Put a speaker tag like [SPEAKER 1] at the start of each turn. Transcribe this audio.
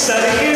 [SPEAKER 1] studying.